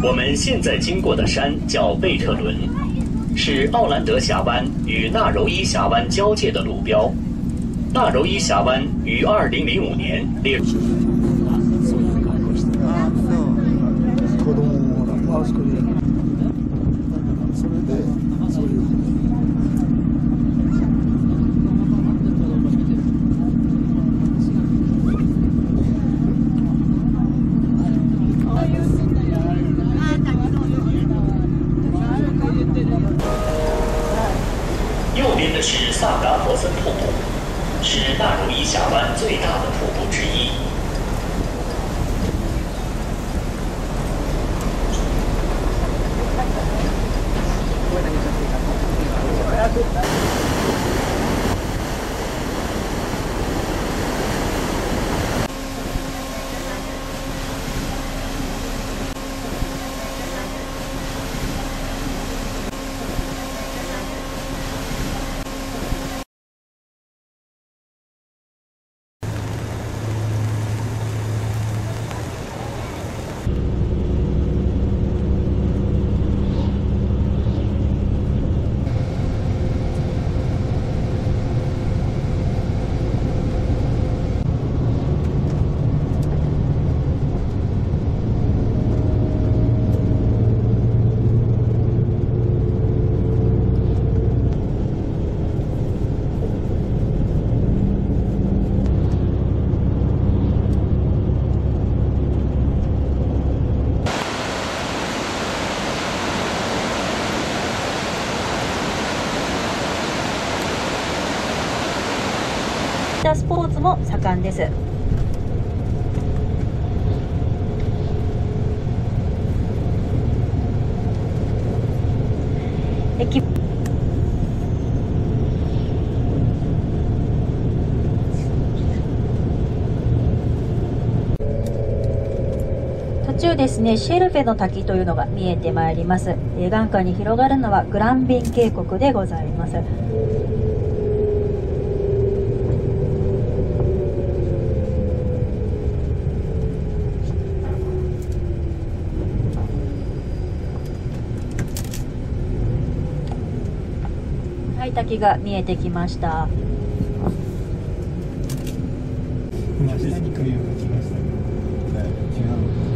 我们现在经过的山叫贝特伦，是奥兰德峡湾与纳柔伊峡湾交界的路标。大柔伊峡湾于2005年列。右边的是萨达佛森瀑布，是纳茹伊峡湾最大的瀑布之一。たスポーツも盛んです。駅。途中ですねシェルフェの滝というのが見えてまいります。眼下に広がるのはグランビン渓谷でございます。滝が見えてきました。下に来るような気がしたけど。違う